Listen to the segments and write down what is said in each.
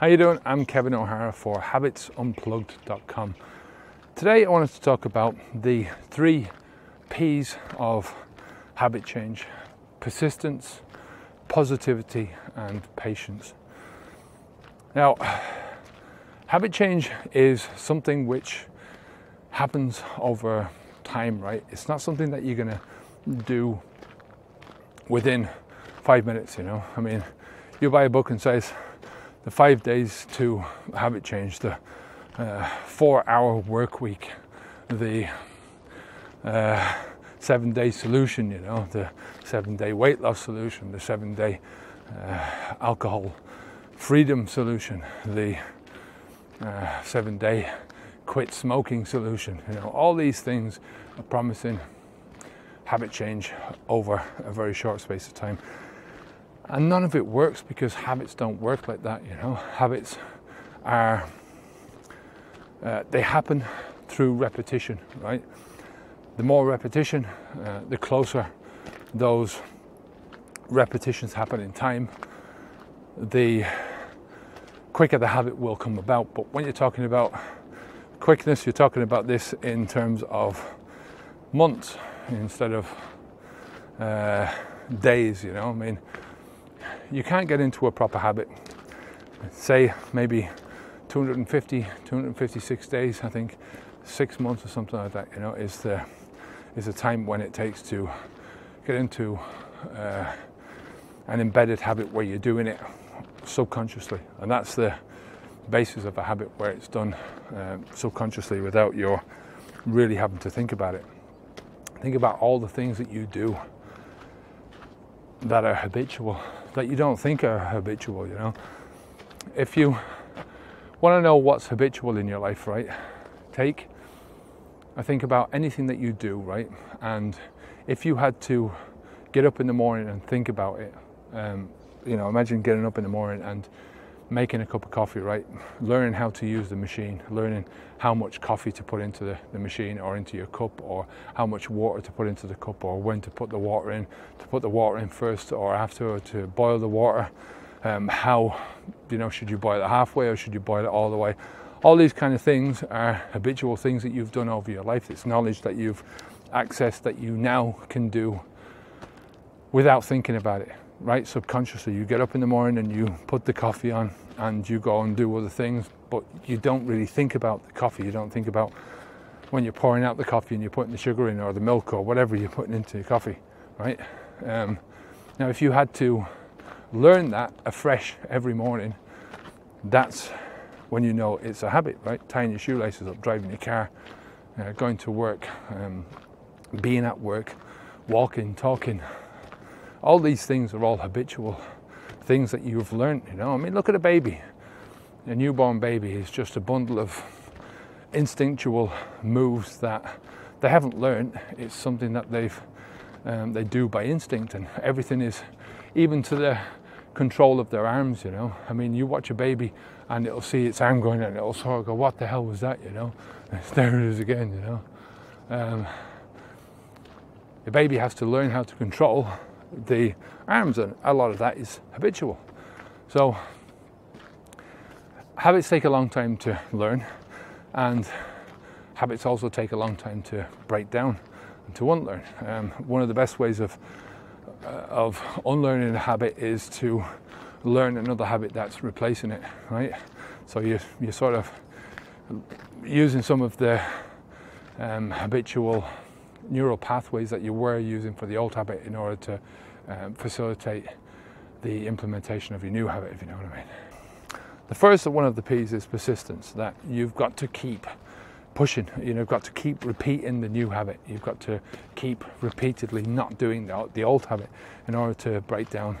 How you doing? I'm Kevin O'Hara for habitsunplugged.com. Today I wanted to talk about the three P's of habit change: persistence, positivity, and patience. Now, habit change is something which happens over time, right? It's not something that you're going to do within five minutes, you know. I mean, you buy a book and says the five days to habit change, the uh, four hour work week, the uh, seven day solution, you know, the seven day weight loss solution, the seven day uh, alcohol freedom solution, the uh, seven day quit smoking solution. You know, all these things are promising habit change over a very short space of time. And none of it works because habits don't work like that, you know. Habits are, uh, they happen through repetition, right? The more repetition, uh, the closer those repetitions happen in time, the quicker the habit will come about. But when you're talking about quickness, you're talking about this in terms of months instead of uh, days, you know. I mean, you can't get into a proper habit, say maybe 250, 256 days, I think, six months or something like that, you know, is the, is the time when it takes to get into uh, an embedded habit where you're doing it subconsciously. And that's the basis of a habit where it's done uh, subconsciously without your really having to think about it. Think about all the things that you do that are habitual, that you don't think are habitual, you know. If you want to know what's habitual in your life, right, take I think about anything that you do, right? And if you had to get up in the morning and think about it, um, you know, imagine getting up in the morning and making a cup of coffee, right? Learning how to use the machine, learning how much coffee to put into the, the, machine or into your cup, or how much water to put into the cup, or when to put the water in, to put the water in first or after, or to boil the water. Um, how, you know, should you boil it halfway or should you boil it all the way? All these kind of things are habitual things that you've done over your life. It's knowledge that you've accessed that you now can do without thinking about it right subconsciously you get up in the morning and you put the coffee on and you go and do other things but you don't really think about the coffee. You don't think about when you're pouring out the coffee and you're putting the sugar in or the milk or whatever you're putting into your coffee right? Um, now if you had to learn that afresh every morning that's when you know it's a habit right? Tying your shoelaces up driving your car uh, going to work um, being at work walking talking all these things are all habitual things that you've learned, you know. I mean, look at a baby. A newborn baby is just a bundle of instinctual moves that they haven't learned. It's something that they've um, they do by instinct, and everything is even to the control of their arms. You know, I mean, you watch a baby and it'll see its arm going, and it'll sort of go, "What the hell was that?" You know, and there it is again. You know, um, the baby has to learn how to control the arms, and a lot of that is habitual. So, habits take a long time to learn, and habits also take a long time to break down and to unlearn. Um, one of the best ways of uh, of unlearning a habit is to learn another habit that's replacing it, right? So you you're sort of using some of the um, habitual neural pathways that you were using for the old habit in order to um, facilitate the implementation of your new habit, if you know what I mean. The first one of the P's is persistence, that you've got to keep pushing, you know, you've got to keep repeating the new habit. You've got to keep repeatedly not doing the, the old habit in order to break down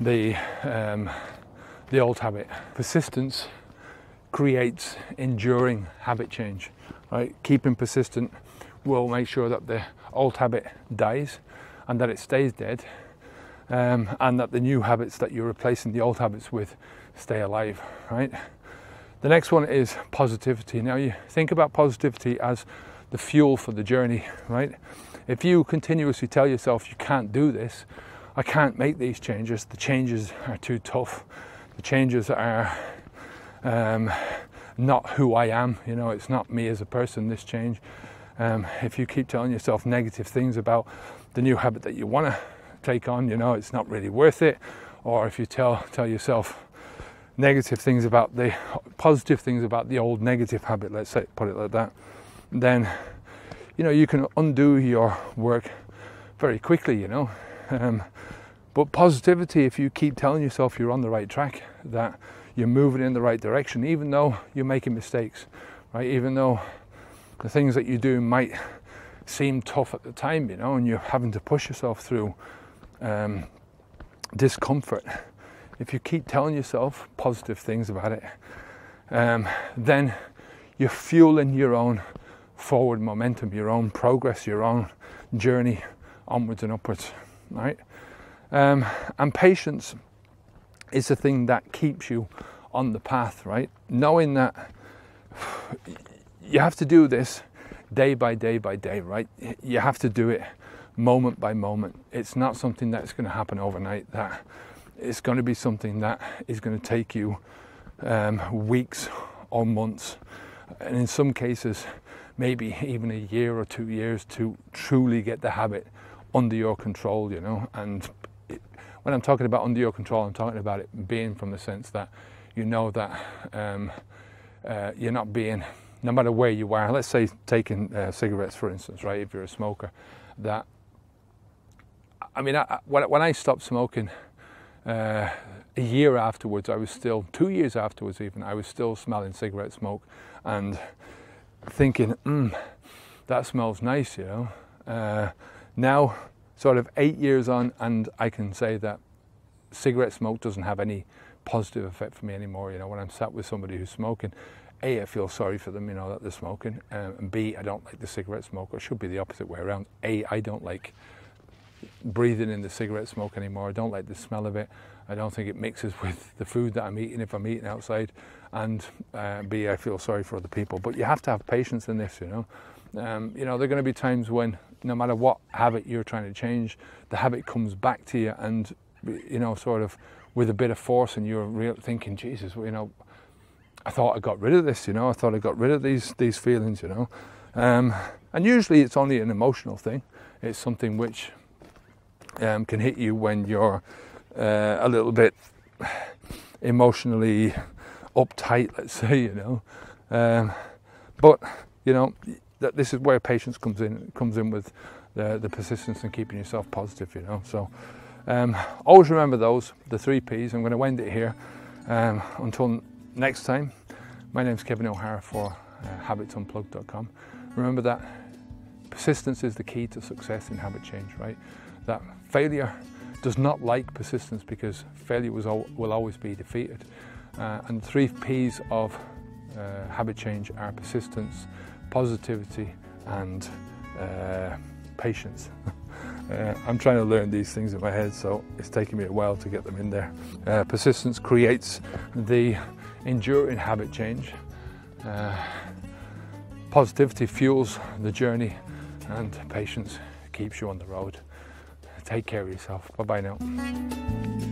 the, um, the old habit. Persistence creates enduring habit change, right? Keeping persistent will make sure that the old habit dies and that it stays dead, um, and that the new habits that you're replacing the old habits with stay alive, right? The next one is positivity. Now, you think about positivity as the fuel for the journey, right? If you continuously tell yourself you can't do this, I can't make these changes, the changes are too tough, the changes are um, not who I am. You know, it's not me as a person. This change. Um, if you keep telling yourself negative things about the new habit that you want to take on, you know, it's not really worth it. Or if you tell tell yourself negative things about the positive things about the old negative habit, let's say, put it like that, then you know you can undo your work very quickly. You know. Um, but positivity, if you keep telling yourself you're on the right track, that you're moving in the right direction, even though you're making mistakes, right? Even though the things that you do might seem tough at the time, you know, and you're having to push yourself through um, discomfort. If you keep telling yourself positive things about it, um, then you're fueling your own forward momentum, your own progress, your own journey onwards and upwards, right? Um, and patience is the thing that keeps you on the path, right? Knowing that you have to do this day by day by day, right? You have to do it moment by moment. It's not something that's going to happen overnight. That it's going to be something that is going to take you um, weeks or months, and in some cases, maybe even a year or two years to truly get the habit under your control. You know, and it, when I'm talking about under your control, I'm talking about it being from the sense that you know that um, uh, you're not being no matter where you are, let's say taking uh, cigarettes for instance, right? If you're a smoker, that I mean, I, when, I stopped smoking uh, a year afterwards, I was still two years afterwards even, I was still smelling cigarette smoke and thinking, mm, that smells nice, you know. Uh, now, sort of eight years on, and I can say that cigarette smoke doesn't have any positive effect for me anymore. You know, when I'm sat with somebody who's smoking, a, I feel sorry for them, you know, that they're smoking, um, and B, I don't like the cigarette smoke, it should be the opposite way around. A, I don't like breathing in the cigarette smoke anymore. I don't like the smell of it. I don't think it mixes with the food that I'm eating if I'm eating outside. And uh, B, I feel sorry for other people. But you have to have patience in this, you know. Um, you know, there are going to be times when no matter what habit you're trying to change, the habit comes back to you and, you know, sort of with a bit of force and you're thinking, Jesus, you know, I thought I got rid of this, you know. I thought I got rid of these these feelings, you know. Um, and usually it's only an emotional thing. It's something which um, can hit you when you're uh, a little bit emotionally uptight, let's say, you know. Um, but you know, that this is where patience comes in. Comes in with the, the persistence and keeping yourself positive, you know. So um, always remember those, the three P's. I'm going to end it here. Um, until next time, my name is Kevin O'Hara for uh, habitsunplugged.com. Remember that persistence is the key to success in habit change, right? That failure does not like persistence because failure al will always be defeated. Uh, and the three P's of uh, habit change are persistence, positivity, and uh, patience. Uh, I'm trying to learn these things in my head, so it's taking me a while to get them in there. Uh, persistence creates the enduring habit change. Uh, positivity fuels the journey, and patience keeps you on the road. Take care of yourself. Bye bye now.